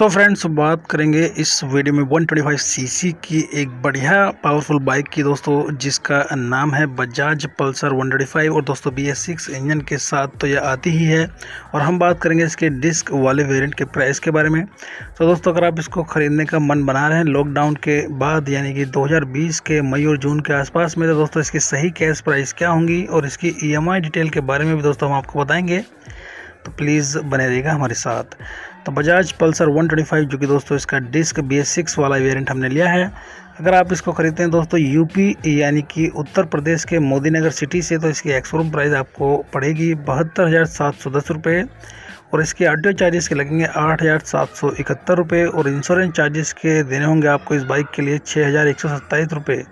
सो so friends बात करेंगे इस वीडियो में 125 सीसी की एक बढ़िया पावरफुल बाइक की दोस्तों, जिसका नाम है बजाज पल्सर 125 और दोस्तों बी इंजन के साथ तो यह आती ही है। और हम बात करेंगे इसके डिस्क वाले वेरिएंट के प्राइस के बारे में। तो दोस्तों, अगर आप इसको ख़रीदने का मन बना रहे हैं लॉकडाउन के बाद, यानी कि 2020 के मई और जून के आसपास में तो दोस्तों इसकी सही कैश प्राइस क्या होंगी और इसकी EMI डिटेल के बारे में भी दोस्तों हम आपको बताएँगे। तो प्लीज़ बने रहेगा हमारे साथ। तो बजाज पल्सर 125 जो कि दोस्तों इसका डिस्क बी वाला वेरिएंट हमने लिया है। अगर आप इसको ख़रीदते हैं दोस्तों यूपी यानी कि उत्तर प्रदेश के मोदी नगर सिटी से तो इसकी एक्सोरूम प्राइस आपको पड़ेगी बहत्तर हज़ार सात सौ दस रुपये और इसके ऑडियो चार्जेस के लगेंगे आठ हज़ार सात सौ इकहत्तर रुपये और इंश्योरेंस चार्जेस के देने होंगे आपको इस बाइक के लिए छः हज़ार एक सौ सत्ताईस रुपये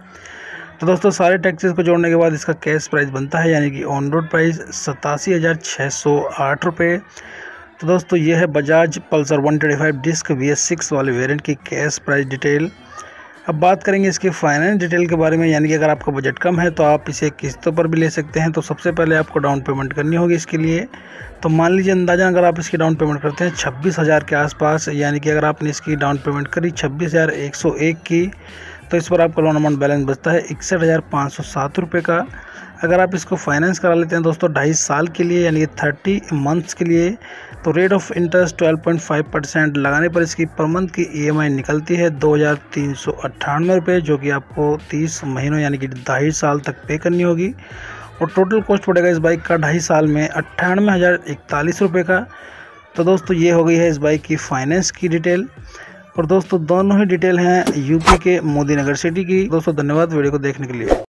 तो दोस्तों, सारे टैक्सेस को जोड़ने के बाद इसका कैश प्राइस बनता है, यानी कि ऑन रोड प्राइस सतासी हज़ार छः सौ आठ रुपये। तो दोस्तों ये है Bajaj Pulsar 125 disc V S six वाले वेरिएंट की कैश प्राइस डिटेल अब बात करेंगे इसकी फाइनेंस डिटेल के बारे में, यानी कि अगर आपका बजट कम है तो आप इसे किस्तों पर भी ले सकते हैं। तो सबसे पहले आपको डाउन पेमेंट करनी होगी इसके लिए। तो मान लीजिए अंदाज़ा, अगर आप इसकी डाउन पेमेंट करते हैं छब्बीस हज़ार के आसपास, यानी कि अगर आपने इसकी डाउन पेमेंट करी छब्बीस हज़ार एक सौ एक की तो इस पर आपका लोन अमाउंट बैलेंस बचता है इकसठ हज़ार पाँच सौ सात रुपये का। अगर आप इसको फाइनेंस करा लेते हैं दोस्तों ढाई साल के लिए, यानी कि थर्टी मंथ्स के लिए तो rate of interest twelve point five percent लगाने पर इसकी पर मंथ की ईएमआई निकलती है दो हज़ार तीन सौ अट्ठानवे रुपये, जो कि आपको तीस महीनों, यानी कि ढाई साल तक पे करनी होगी। और टोटल कॉस्ट पड़ेगा इस बाइक का ढाई साल में अट्ठानवे हज़ार इकतालीस रुपये का। तो दोस्तों ये हो गई है इस बाइक की फाइनेंस की डिटेल और दोस्तों, दोनों ही डिटेल हैं यूपी के मोदी नगर सिटी की। दोस्तों, धन्यवाद वीडियो को देखने के लिए।